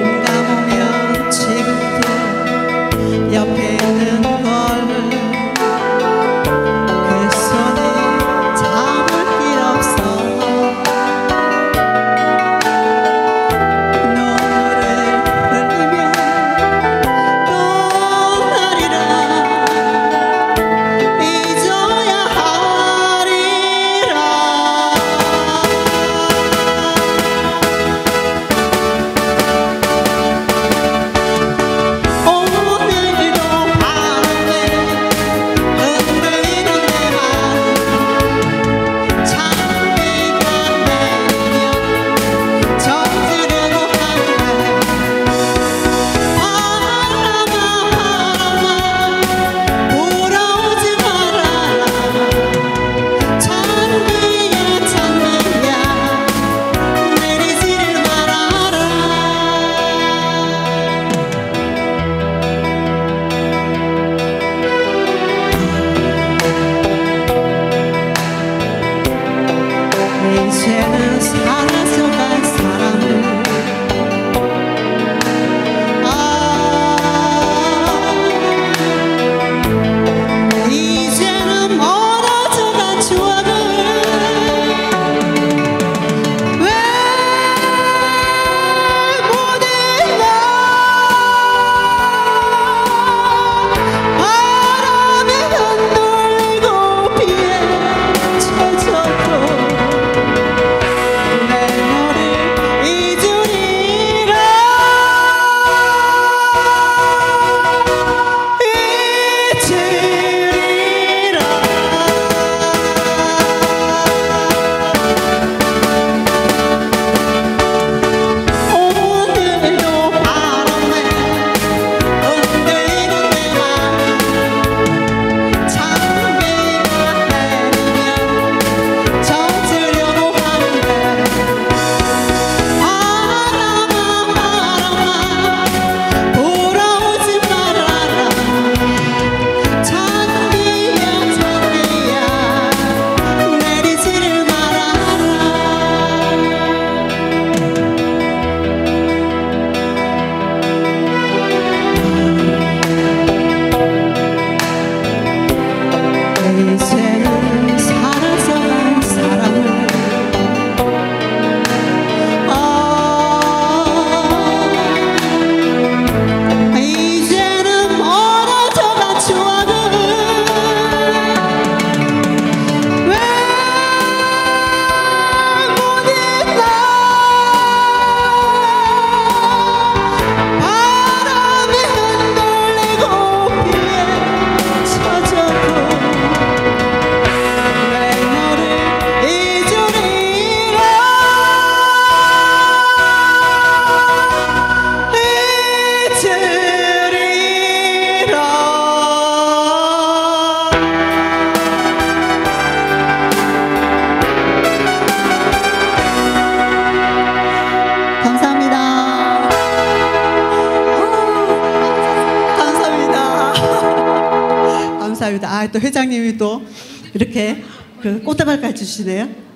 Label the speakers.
Speaker 1: 눈 감으면 지금도 옆에 있는 감사합니다. 아, 또 회장님이 또 이렇게 그 꽃다발까지 주시네요.